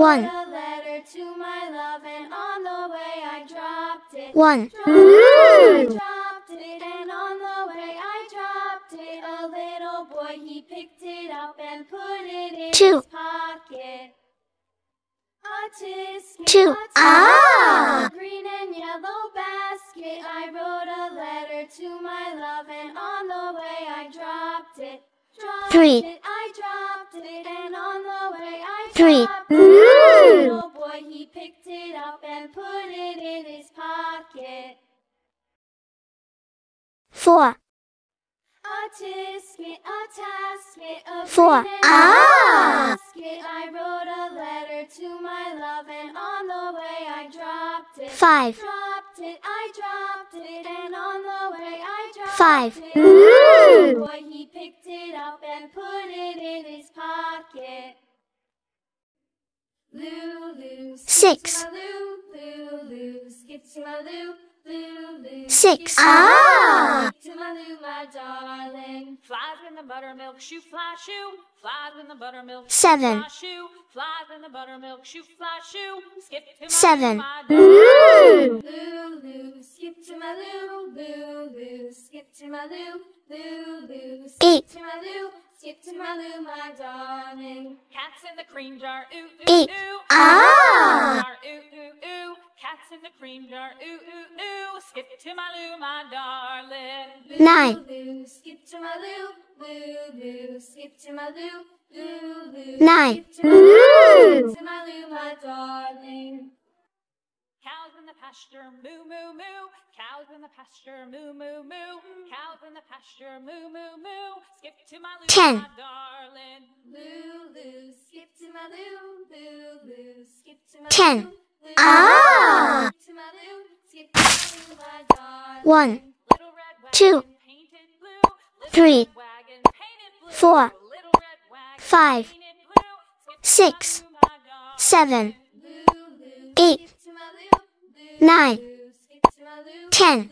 One. a letter to my love, and on the way I dropped it. One. Dropped I dropped it, and on the way I dropped it. A little boy, he picked it up and put it in Two. his pocket. A tisket, Two. Ah. To my love, and on the way I dropped it. Dropped Three. it, I dropped it, and on the way I Three. dropped it. Little boy, he picked it up and put it in his pocket. Four. A tisket, a tasket, a Four. Ah. basket. I wrote a letter to my love, and on the way I dropped it. Five. Dropped Five. Ooh. Boy, he picked it up and put it in his pocket. Lulu, skip Six. to my Lou, Lulu, skip to my Lou, Lulu, Six. skip to my Ah. Lou, skip to my Lou, my. Flies in the buttermilk shoo fly shoo. Flies in the buttermilk Seven. fly shoo. Skip to my Lou, Lulu, skip Eight. to my Lou, skip to my Lou, my darling. Cats in the cream jar. Ooh ooh ooh. Ah. Ooh ooh ooh. Cats in the cream jar. Ooh ooh ooh. Skip to my Lou, my darling. Nine. Skip to my Lou, Lulu, skip to my Lou, Lulu, Nine. skip to my Ooh. Lou, to my Lou, my darling. The pasture, moo moo moo. Cows in the pasture, moo moo moo. Cows in the pasture, moo moo moo. Skip to my Lou, Ten. my darling. Lulu, skip to my Lou, Lulu, skip to my Ten. Lou, Lulu, Ah. skip to my Lou, skip to my Lou, my darling. One. Little red wagon Two. painted blue. Little Three. red wagon painted blue. Four. Little red wagon Five. painted blue. Six. my Lou, my darling. Seven. Eight. Nine. Ten.